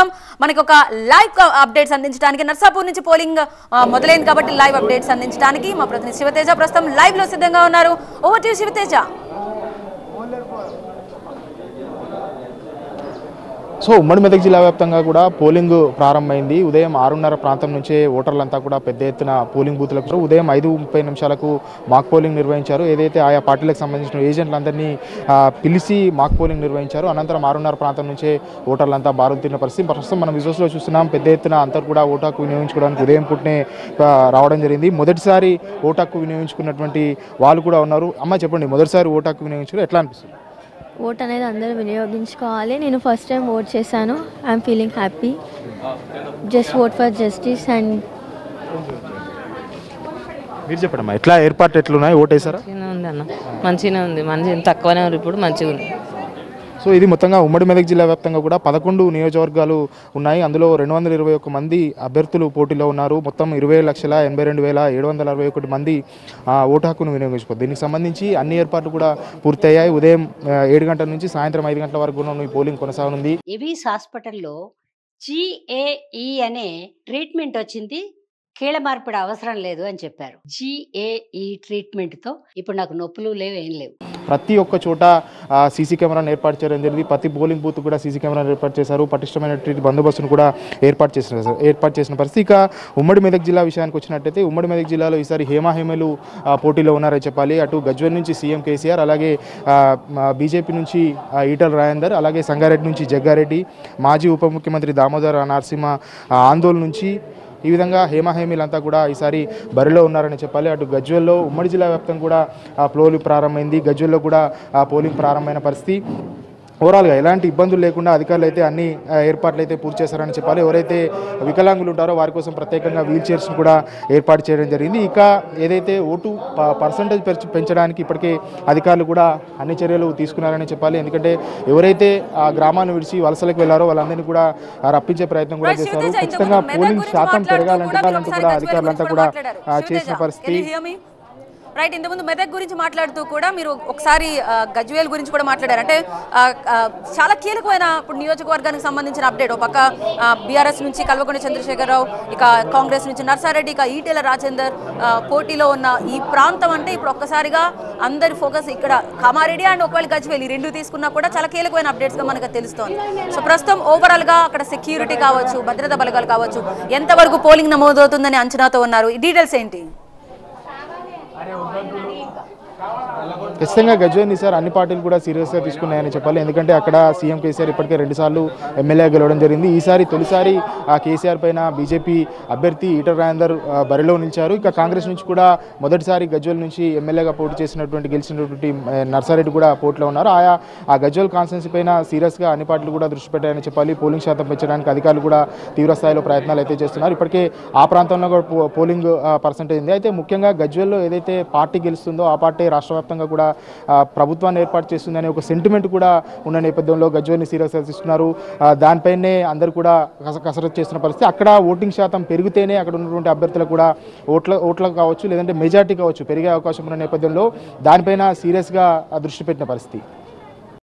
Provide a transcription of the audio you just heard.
ప్రస్తుతం మనకి ఒక లైవ్ అప్డేట్స్ అందించడానికి నర్సాపూర్ నుంచి పోలింగ్ మొదలైంది కాబట్టి లైవ్ అప్డేట్స్ అందించడానికి మా ప్రతినిధి శివతేజ ప్రస్తుతం లైవ్లో సిద్ధంగా ఉన్నారు. Over to Shiva Teja. సో ఉమ్మడి మెదక్ జిల్లా వ్యాప్తంగా కూడా పోలింగ్ ప్రారంభమైంది. ఉదయం ఆరున్నర ప్రాంతం నుంచే ఓటర్లంతా కూడా పెద్ద ఎత్తున పోలింగ్ బూత్లకు ఉదయం ఐదు ముప్పై నిమిషాలకు మాక్ పోలింగ్ నిర్వహించారు. ఏదైతే ఆయా పార్టీలకు సంబంధించిన ఏజెంట్లందరినీ పిలిచి మాక్ పోలింగ్ నిర్వహించారు. అనంతరం ఆరున్నర ప్రాంతం నుంచే ఓటర్లంతా బారుతున్న పరిస్థితి. ప్రస్తుతం మనం విజువల్స్లో చూస్తున్నాం పెద్ద ఎత్తున అందరూ కూడా ఓటాకు వినియోగించుకోవడానికి ఉదయం పుట్టినే రావడం జరిగింది. మొదటిసారి ఓటాకు వినియోగించుకున్నటువంటి వాళ్ళు కూడా ఉన్నారు. అమ్మ చెప్పండి మొదటిసారి ఓటాకు వినియోగించుకుని ఎట్లా అనిపిస్తుంది? ఓట్ అనేది అందరూ వినియోగించుకోవాలి. నేను ఫస్ట్ టైం ఓట్ చేశాను. I'm feeling happy just vote for justice and మీరు చెప్పండి అమ్మా ఎట్లా ఏర్పాట్లు ఎట్లున్నాయి? ఓటేసారా మంచిగానే ఉంది అన్న. మంచిగానే ఉంది. మంచి తక్కువనే ఉంది ఇప్పుడు మంచిగా ఉంది. సో ఇది మొత్తంగా ఉమ్మడి మెదక్ జిల్లా వ్యాప్తంగా కూడా పదకొండు నియోజకవర్గాలు ఉన్నాయి. అందులో రెండు వందల ఇరవై ఒక్క మంది అభ్యర్థులు పోటీలో ఉన్నారు. మొత్తం ఇరవై లక్షల ఎనభై రెండు వేల ఏడు వందల అరవై ఒకటి మంది ఆ, ఓటు హక్కును వినియోగించుకోవచ్చు దీనికి సంబంధించి అన్ని ఏర్పాట్లు కూడా పూర్తయ్యాయి. ఉదయం ఏడు గంటల నుంచి సాయంత్రం ఐదు గంటల వరకు కూడా ఈ పోలింగ్ కొనసాగనుంది. ఎవిస్ హాస్పిటల్లో జిఏఈ అనే ట్రీట్మెంట్ వచ్చింది. కీళ్ళ మార్పిడి అవసరం లేదు అని చెప్పారు. జిఏఈ ట్రీట్మెంట్తో ఇప్పుడు నాకు నొప్పులు లేవు ఏం లేవు. ప్రతి ఒక్క చోట సీసీ కెమెరాను ఏర్పాటు చేయడం జరిగింది. ప్రతి పోలింగ్ బూత్ కూడా సీసీ కెమెరాను ఏర్పాటు చేశారు. పటిష్టమైనటువంటి బందోబస్తును కూడా ఏర్పాటు చేసిన ఏర్పాటు చేసిన పరిస్థితి. ఇక ఉమ్మడి మెదక్ జిల్లా విషయానికి వచ్చినట్టయితే ఉమ్మడి మెదక్ జిల్లాలో ఈసారి హేమా హేమలు పోటీలో ఉన్నారని చెప్పాలి. అటు గజ్వెల్ నుంచి సీఎం కేసీఆర్ అలాగే బీజేపీ నుంచి ఈటల రాజేందర్ అలాగే సంగారెడ్డి నుంచి జగ్గారెడ్డి మాజీ ఉప ముఖ్యమంత్రి దామోదర్ నరసింహ ఆందోళన నుంచి ఈ విధంగా హేమహేమీలంతా కూడా ఈసారి బరిలో ఉన్నారని చెప్పాలి. అటు గజ్వెల్లో ఉమ్మడి జిల్లా వ్యాప్తంగా కూడా ఆ పోలింగ్ ప్రారంభమైంది. గజ్వెల్లో కూడా ఆ పోలింగ్ ప్రారంభమైన పరిస్థితి. ఓవరాల్గా ఎలాంటి ఇబ్బందులు లేకుండా అధికారులు అయితే అన్ని ఏర్పాట్లు అయితే పూర్తి చేశారని చెప్పాలి. ఎవరైతే వికలాంగులు ఉంటారో వారి కోసం ప్రత్యేకంగా వీల్ చైర్స్ని కూడా ఏర్పాటు చేయడం జరిగింది. ఇక ఏదైతే ఓటు పర్సంటేజ్ పెంచడానికి ఇప్పటికే అధికారులు కూడా అన్ని చర్యలు తీసుకున్నారని చెప్పాలి. ఎందుకంటే ఎవరైతే ఆ గ్రామాన్ని విడిచి వలసలకు వెళ్ళారో వాళ్ళందరినీ కూడా రప్పించే ప్రయత్నం కూడా చేశారు. ఖచ్చితంగా పోలింగ్ శాతం పెరగాలంటే కూడా అధికారులంతా కూడా చేసిన పరిస్థితి రైట్ ఇంతకుముందు మెదక్ గురించి మాట్లాడుతూ కూడా మీరు ఒకసారి గజ్వేల్ గురించి కూడా మాట్లాడారు. అంటే చాలా కీలకమైన ఇప్పుడు నియోజకవర్గానికి సంబంధించిన అప్డేట్. ఒక పక్క బీఆర్ఎస్ నుంచి కల్వకుంట్ల చంద్రశేఖరరావు ఇక కాంగ్రెస్ నుంచి నర్సారెడ్డి ఇక ఈటెల రాజేందర్ పోటీలో ఉన్న ఈ ప్రాంతం అంటే ఇప్పుడు ఒక్కసారిగా అందరి ఫోకస్ ఇక్కడ కామారెడ్డి అండ్ ఒకవేళ గజ్వేల్ ఈ రెండు తీసుకున్నా కూడా చాలా కీలకమైన అప్డేట్స్గా మనకు తెలుస్తోంది. సో ప్రస్తుతం ఓవరాల్గా అక్కడ సెక్యూరిటీ కావచ్చు భద్రతా బలగాలు కావచ్చు ఎంతవరకు పోలింగ్ నమోదవుతుందని అంచనాతో ఉన్నారు. ఈ డీటెయిల్స్ ఏంటి? 我们你 ఖచ్చితంగా గజ్వేల్ సార్ అన్ని పార్టీలు కూడా సీరియస్గా తీసుకున్నాయని చెప్పాలి. ఎందుకంటే అక్కడ సీఎం కేసీఆర్ ఇప్పటికే రెండుసార్లు ఎమ్మెల్యే గెలవడం జరిగింది. ఈసారి తొలిసారి ఆ కేసీఆర్ పైన బీజేపీ అభ్యర్థి ఈటర్ రాజేందర్ బరిలో నిలిచారు. ఇక కాంగ్రెస్ నుంచి కూడా మొదటిసారి గజ్వేల్ నుంచి ఎమ్మెల్యేగా పోటీ చేసినటువంటి గెలిచినటువంటి నర్సారెడ్డి కూడా పోటీలో ఉన్నారు. ఆయా ఆ గజ్వేల్ కాన్స్టిట్యున్సీ పైన సీరియస్గా అన్ని పార్టీలు కూడా దృష్టి పెట్టాయని చెప్పాలి. పోలింగ్ శాతం పెంచడానికి అధికారులు కూడా తీవ్ర స్థాయిలో ప్రయత్నాలు అయితే చేస్తున్నారు. ఇప్పటికే ఆ ప్రాంతంలో కూడా పో- పోలింగ్ పర్సంటేజ్ ఉంది. అయితే ముఖ్యంగా గజ్వేల్లో ఏదైతే పార్టీ గెలుస్తుందో ఆ పార్టీ రాష్ట్ర వ్యాప్తంగా కూడా ప్రభుత్వాన్ని ఏర్పాటు చేస్తుందనే ఒక సెంటిమెంట్ కూడా ఉన్న నేపథ్యంలో గజ్వేల్ని సీరియస్గా తీసుకున్నారు దానిపైనే అందరూ కూడా కస- కసరత్తు చేస్తున్న పరిస్థితి. అక్కడ ఓటింగ్ శాతం పెరిగితేనే అక్కడ ఉన్నటువంటి అభ్యర్థులకు కూడా ఓట్ల ఓట్లకు కావచ్చు లేదంటే మెజార్టీ కావచ్చు పెరిగే అవకాశం ఉన్న నేపథ్యంలో దానిపైన సీరియస్గా దృష్టి పెట్టిన పరిస్థితి.